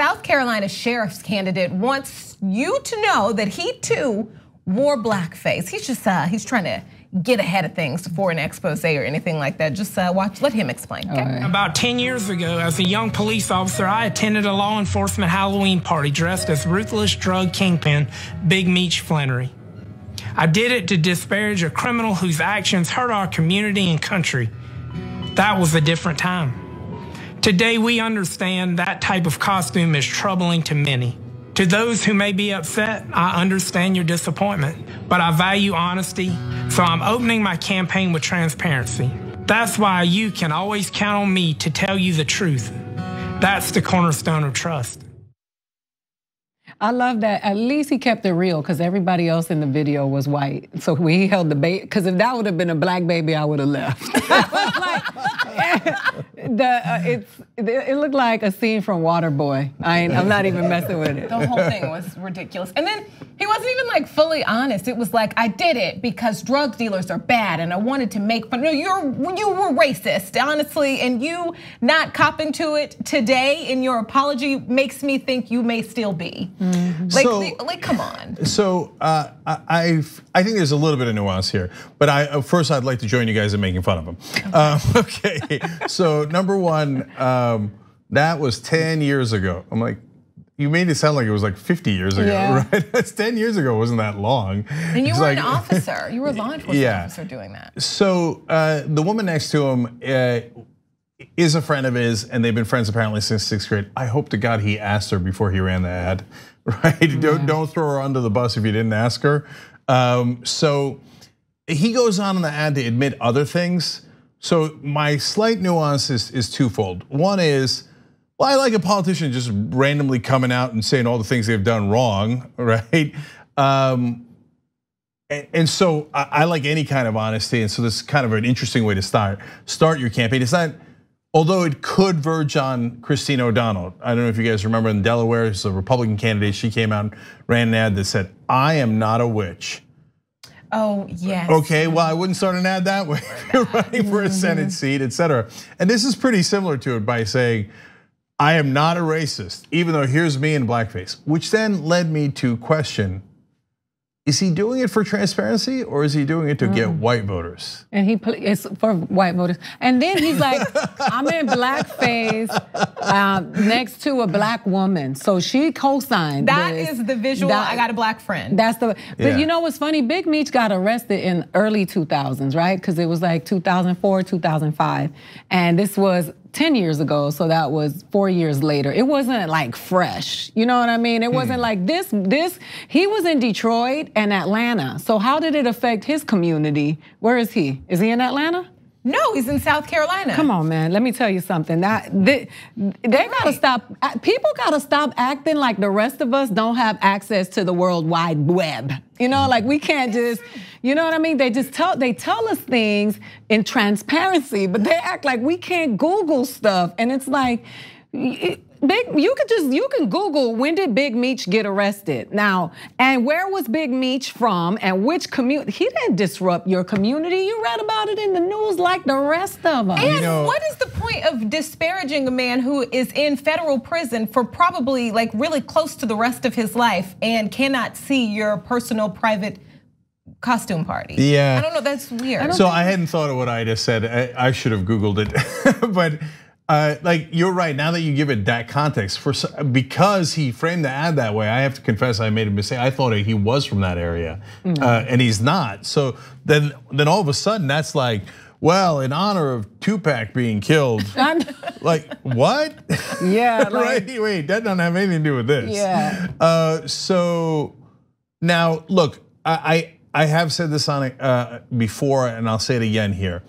South Carolina sheriff's candidate wants you to know that he too wore blackface. He's just uh, he's trying to get ahead of things for an expose or anything like that. Just uh, watch, let him explain. Okay? Right. About 10 years ago, as a young police officer, I attended a law enforcement Halloween party dressed as ruthless drug kingpin Big Meech Flenory. I did it to disparage a criminal whose actions hurt our community and country. That was a different time. Today, we understand that type of costume is troubling to many. To those who may be upset, I understand your disappointment, but I value honesty, so I'm opening my campaign with transparency. That's why you can always count on me to tell you the truth. That's the cornerstone of trust. I love that. At least he kept it real because everybody else in the video was white. So he held the baby, because if that would have been a black baby, I would have left. like, the uh, it's it looked like a scene from Waterboy. I am not even messing with it. The whole thing was ridiculous. And then he wasn't even like fully honest. It was like I did it because drug dealers are bad, and I wanted to make fun. No, you're you were racist, honestly, and you not copping to it today in your apology makes me think you may still be. Mm-hmm. Like, so, like, come on. So uh, I I think there's a little bit of nuance here, but I first I'd like to join you guys in making fun of him. Um, okay, so number one, um, that was 10 years ago. I'm like, you made it sound like it was like 50 years ago, yeah. right? That's 10 years ago, it wasn't that long. And you it's were like, an officer, you were a law enforcement yeah. officer doing that. So uh, the woman next to him uh, is a friend of his, and they've been friends apparently since sixth grade. I hope to God he asked her before he ran the ad, right? Yeah. Don't, don't throw her under the bus if you didn't ask her. Um, so he goes on in the ad to admit other things. So my slight nuance is, is twofold. One is, well, I like a politician just randomly coming out and saying all the things they've done wrong, right? Um, and, so I, like any kind of honesty, and so this is kind of an interesting way to start start your campaign. It's not, although it could verge on Christine O'Donnell. I don't know if you guys remember in Delaware, it's a Republican candidate. She came out and ran an ad that said, "I am not a witch." Oh, yes. Okay, well, I wouldn't start an ad that way. You're running for a. Senate seat, et cetera. And this is pretty similar to it by saying, I am not a racist, even though here's me in blackface, which then led me to question is he doing it for transparency or is he doing it to mm. get white voters? And he it's for white voters. And then he's like, I'm in blackface uh, next to a black woman. So she co-signed. That this. is the visual. That, I got a black friend. That's the. But yeah. you know what's funny? Big Meech got arrested in early 2000s, right? Because it was like 2004, 2005, and this was 10 years ago, so that was four years later. It wasn't like fresh, you know what I mean? It wasn't hmm. like this, this, he was in Detroit and Atlanta. So how did it affect his community? Where is he? Is he in Atlanta? No, he's in South Carolina. Come on, man. Let me tell you something. That they, they gotta stop. Uh, people gotta stop acting like the rest of us don't have access to the World Wide Web. You know, like we can't just. You know what I mean? They just tell they tell us things in transparency, but they act like we can't Google stuff, and it's like. It, Big, you could just you can Google when did Big Meech get arrested now, and where was Big Meech from, and which community? He didn't disrupt your community. You read about it in the news like the rest of us. And you know, what is the point of disparaging a man who is in federal prison for probably like really close to the rest of his life and cannot see your personal private? costume party. Yeah. I don't know, that's weird. I so I hadn't thought of what I just said. I, I should have Googled it. but like you're right. Now that you give it that context, for because he framed the ad that way, I have to confess I made a mistake. I thought he was from that area, mm. uh, and he's not. So then, then all of a sudden, that's like, well, in honor of Tupac being killed. like what? Yeah. Like, right. Wait, that doesn't have anything to do with this. Yeah. Uh, so now, look, I I have said this on uh, before, and I'll say it again here.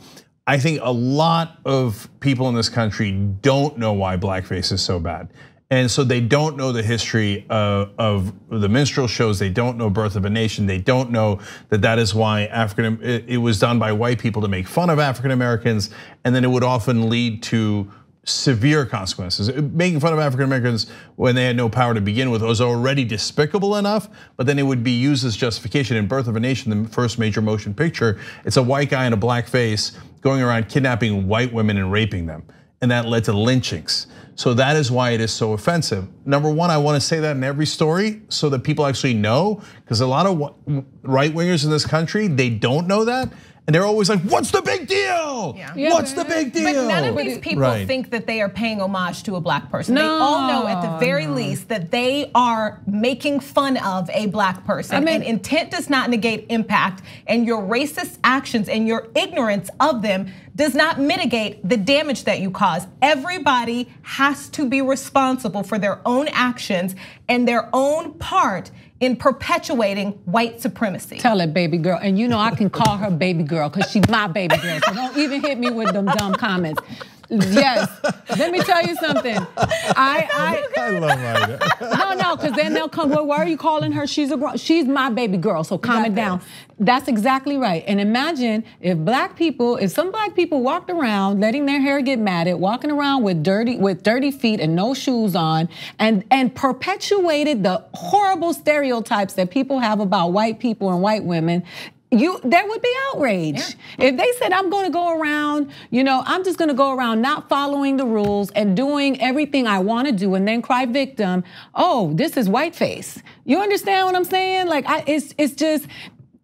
I think a lot of people in this country don't know why blackface is so bad. And so they don't know the history of, of, the minstrel shows. They don't know Birth of a Nation. They don't know that that is why African it was done by white people to make fun of African Americans, and then it would often lead to severe consequences. Uh, making fun of African Americans when they had no power to begin with was already despicable enough, but then it would be used as justification in Birth of a Nation, the first major motion picture. It's a white guy in a black face going around kidnapping white women and raping them. And that led to lynchings. So that is why it is so offensive. Number one, I want to say that in every story so that people actually know, because a lot of right wingers in this country, they don't know that. And they're always like, what's the big deal? Yeah. What's the big deal? But none of these people right. think that they are paying homage to a black person. No, they all know at the very no. least that they are making fun of a black person. I mean, and intent does not negate impact, and your racist actions and your ignorance of them does not mitigate the damage that you cause. Everybody has to be responsible for their own actions and their own part in perpetuating white supremacy. Tell it, baby girl. And you know I can call her baby girl because she's my baby girl. So don't even hit me with them dumb comments. Yes. Let me tell you something. I I, I love Aida. No, no, because then they'll come. Well, why are you calling her? She's a girl. She's my baby girl. So calm it down. That's exactly right. And imagine if black people, if some black people walked around letting their hair get matted, walking around with dirty with dirty feet and no shoes on, and and perpetuated the horrible stereotypes that people have about white people and white women you there would be outrage. Yeah. if they said i'm going to go around you know i'm just going to go around not following the rules and doing everything i want to do and then cry victim oh this is whiteface. You understand what i'm saying? Like I, it's it's just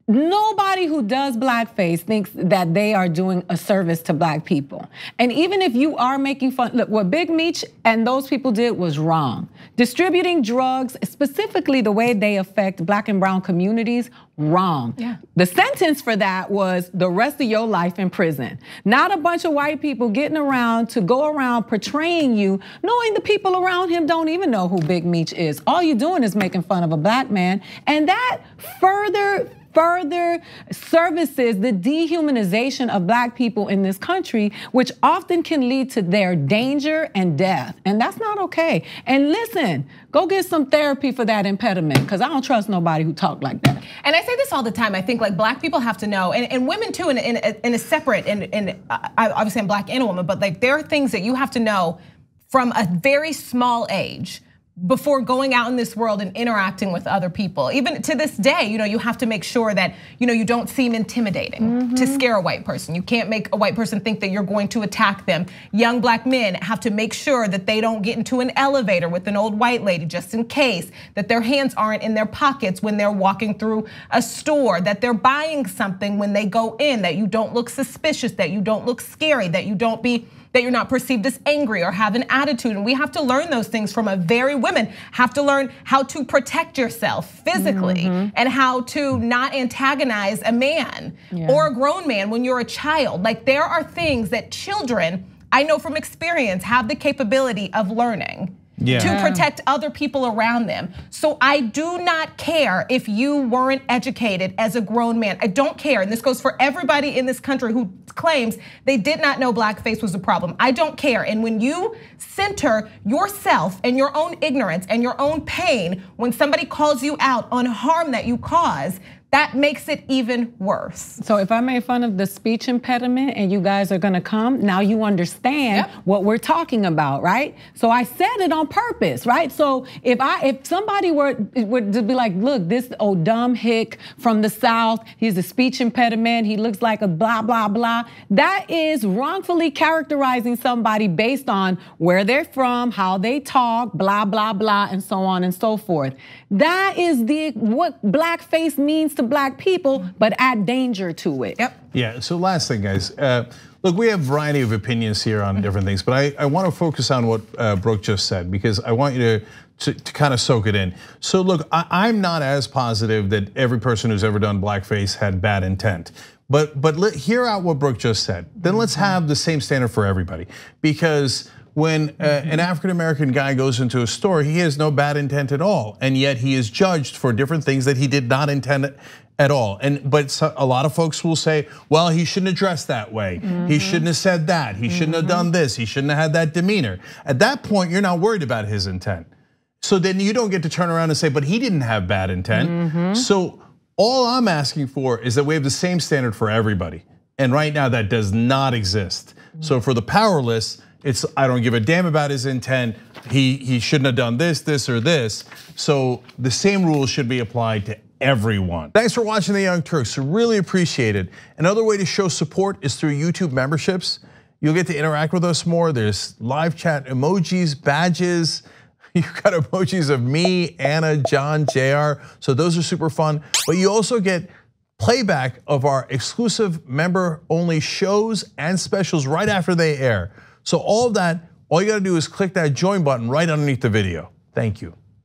Nobody who does blackface thinks that they are doing a service to black people. And even if you are making fun, look, what Big Meech and those people did was wrong. Distributing drugs, specifically the way they affect black and brown communities, wrong. Yeah. The sentence for that was the rest of your life in prison. Not a bunch of white people getting around to go around portraying you, knowing the people around him don't even know who Big Meech is. All you're doing is making fun of a black man. And that further further services the dehumanization of black people in this country, which often can lead to their danger and death. And that's not okay. And listen, go get some therapy for that impediment, because I don't trust nobody who talk like that. And I say this all the time. I think like black people have to know, and, and women too, in, in, in a separate, and, and uh, obviously I'm black and a woman, but like there are things that you have to know from a very small age before going out in this world and interacting with other people. Even to this day, you know, you have to make sure that, you know, you don't seem intimidating mm-hmm. to scare a white person. You can't make a white person think that you're going to attack them. Young black men have to make sure that they don't get into an elevator with an old white lady just in case, that their hands aren't in their pockets when they're walking through a store, that they're buying something when they go in, that you don't look suspicious, that you don't look scary, that you don't be that you're not perceived as angry or have an attitude. And we have to learn those things from a very women have to learn how to protect yourself physically mm-hmm. and how to not antagonize a man yeah. or a grown man when you're a child. Like there are things that children, I know from experience, have the capability of learning yeah. to protect other people around them. So I do not care if you weren't educated as a grown man. I don't care. And this goes for everybody in this country who claims they did not know blackface was a problem. I don't care. And when you center yourself and your own ignorance and your own pain when somebody calls you out on harm that you cause, that makes it even worse. So if I made fun of the speech impediment and you guys are gonna come, now you understand yep. what we're talking about, right? So I said it on purpose, right? So if I if somebody were would to be like, look, this old dumb hick from the South, he's a speech impediment, he looks like a blah blah blah. That is wrongfully characterizing somebody based on where they're from, how they talk, blah blah blah, and so on and so forth. That is the what blackface means to black people, but add danger to it. Yep. Yeah, so last thing, guys. Uh, look, we have a variety of opinions here on different things, but I, I want to focus on what uh, Brooke just said because I want you to, to, to kind of soak it in. So, look, I, am not as positive that every person who's ever done blackface had bad intent. But but let, hear out what Brooke just said. Then let's have the same standard for everybody because when uh, an African American guy goes into a store, he has no bad intent at all, and yet he is judged for different things that he did not intend at all. And but a lot of folks will say, well, he shouldn't have dressed that way. Mm-hmm. He shouldn't have said that. He shouldn't mm-hmm. have done this. He shouldn't have had that demeanor. At that point, you're not worried about his intent. So then you don't get to turn around and say, but he didn't have bad intent. Mm-hmm. So all I'm asking for is that we have the same standard for everybody. And right now that does not exist. So for the powerless, it's I don't give a damn about his intent. He he shouldn't have done this, this, or this. So the same rules should be applied to everyone. Thanks for watching the Young Turks. Really appreciate it. Another way to show support is through YouTube memberships. You'll get to interact with us more. There's live chat emojis, badges. You've got emojis of me, Ana, John, JR. So those are super fun. But you also get playback of our exclusive member only shows and specials right after they air. So all of that, all you gotta do is click that join button right underneath the video. Thank you.